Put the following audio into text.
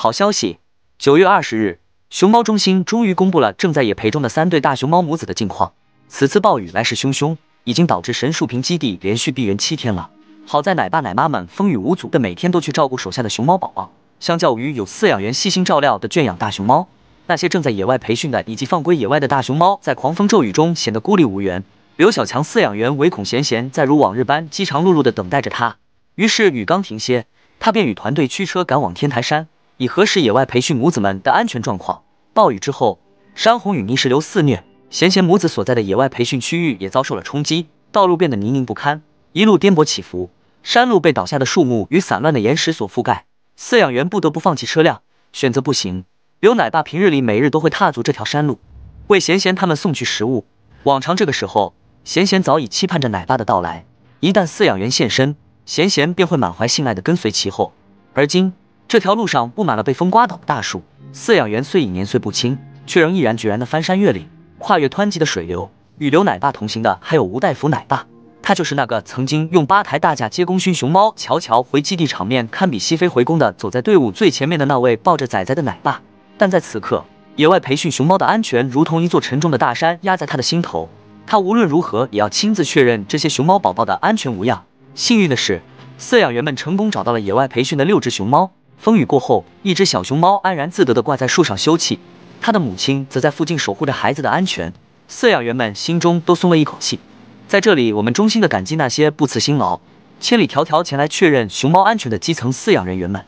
好消息！九月二十日，熊猫中心终于公布了正在野培中的三对大熊猫母子的近况。此次暴雨来势汹汹，已经导致神树坪基地连续闭园七天了。好在奶爸奶妈们风雨无阻的每天都去照顾手下的熊猫宝宝。相较于有饲养员细心照料的圈养大熊猫，那些正在野外培训的以及放归野外的大熊猫，在狂风骤雨中显得孤立无援。刘小强饲养员唯恐闲闲再如往日般饥肠辘辘的等待着他，于是雨刚停歇，他便与团队驱车赶往天台山。以核实野外培训母子们的安全状况。暴雨之后，山洪与泥石流肆虐，贤贤母子所在的野外培训区域也遭受了冲击，道路变得泥泞不堪，一路颠簸起伏，山路被倒下的树木与散乱的岩石所覆盖。饲养员不得不放弃车辆，选择步行。刘奶爸平日里每日都会踏足这条山路，为贤贤他们送去食物。往常这个时候，贤贤早已期盼着奶爸的到来，一旦饲养员现身，贤贤便会满怀信赖的跟随其后。而今，这条路上布满了被风刮倒的大树，饲养员虽已年岁不轻，却仍毅然决然的翻山越岭，跨越湍急的水流。与刘奶爸同行的还有吴大夫奶爸，他就是那个曾经用八台大架接功勋熊猫乔乔回基地，场面堪比西飞回宫的，走在队伍最前面的那位抱着崽崽的奶爸。但在此刻，野外培训熊猫的安全如同一座沉重的大山压在他的心头，他无论如何也要亲自确认这些熊猫宝宝的安全无恙。幸运的是，饲养员们成功找到了野外培训的六只熊猫。风雨过后，一只小熊猫安然自得地挂在树上休憩，它的母亲则在附近守护着孩子的安全。饲养员们心中都松了一口气。在这里，我们衷心的感激那些不辞辛劳、千里迢迢前来确认熊猫安全的基层饲养人员们。